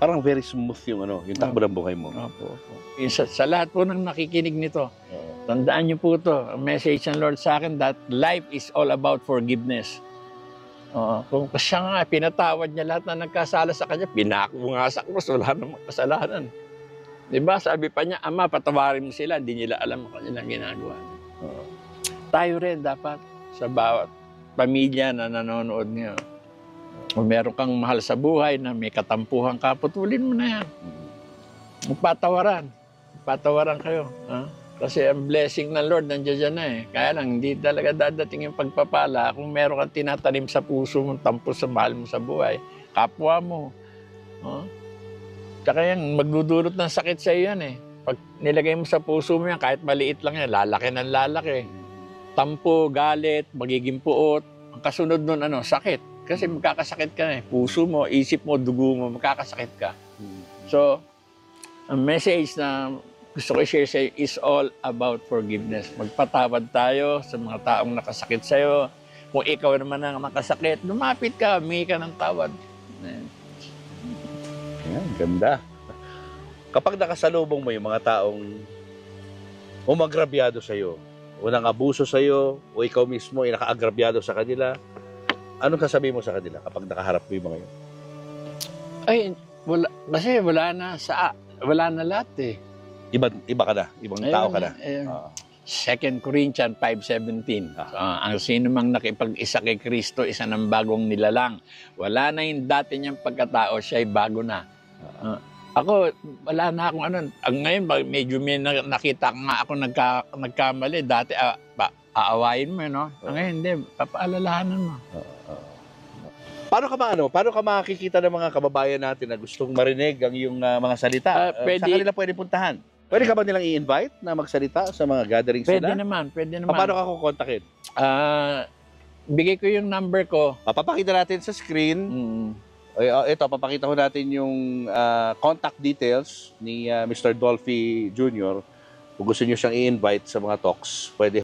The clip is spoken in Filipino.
Parang very smooth yung ano, yung takbo ng buhay mo. Opo, opo. Sa, sa lahat po ng nakikinig nito, tandaan niyo po to, ang message ng Lord sa akin that life is all about forgiveness. Oo. Kung siya nga, pinatawad niya lahat na nagkasala sa kanya, pinako nga sa krus, wala namang kasalanan. Di ba? Sabi pa niya, Ama, patawarin mo sila, hindi nila alam ang kanilang ginagawa. Oo. Tayo rin dapat sa bawat pamilya na nanonood ngayon. Kung meron kang mahal sa buhay na may katampuhan ka, putulin mo na yan. Patawaran. Patawaran kayo. Ha? Kasi ang blessing ng Lord nandiyan dyan na eh. Kaya lang, hindi talaga dadating yung pagpapala kung meron kang tinatanim sa puso mo, tampo sa mahal mo sa buhay. Kapwa mo. Ha? Tsaka yan, magdudulot ng sakit sa iyo yan eh. Pag nilagay mo sa puso mo yan, kahit maliit lang yan, lalaki ng lalaki. Tampo, galit, magiging puot. Ang kasunod nun, ano, sakit. Kasi magkakasakit ka na eh. Puso mo, isip mo, dugo mo, magkakasakit ka. So, ang message na gusto ko i-share sa is all about forgiveness. Magpatawad tayo sa mga taong nakasakit sa'yo. Kung ikaw naman ang nakasakit, lumapit ka, humingi ka ng tawad. Ayan. Yan, ganda. Kapag nakasalubong mo yung mga taong umagrabyado sa iyo, o nang abuso sa iyo, o ikaw mismo ay nakaagrabyado sa kanila, anong sasabihin mo sa kanila kapag nakaharap mo yung mga yun? Ay, wala, kasi wala na sa, wala na lahat eh. Iba, iba ka na, ibang tao ka na. Ayun, Ah. 2 Corinthians 5.17. Ah, ang sino mang nakipag-isa kay Kristo, isa ng bagong nilalang. Wala na yung dati niyang pagkatao, siya ay bago na. Ah, ako, wala na akong ano. Ang ngayon, medyo may na- nakita ko nga ako nagka, nagkamali. Dati, ah, pa, aawayin mo, no? Ang ngayon, hindi. Papaalalahanan mo. Paano ka maano? Paano ka makikita ng mga kababayan natin na gustong marinig ang iyong ah, mga salita? Ah, pwede- Sa kanila pwede puntahan. Pwede ka ba nilang i-invite na magsalita sa mga gatherings Pwede nila? naman, pwede naman. Paano ka kukontakin? Ah, bigay ko yung number ko. Papapakita natin sa screen. Mm. Ah, Ito, papakita ko natin yung ah, contact details ni ah, Mr. Dolphy Jr. Kung gusto niyo siyang i-invite sa mga talks, pwede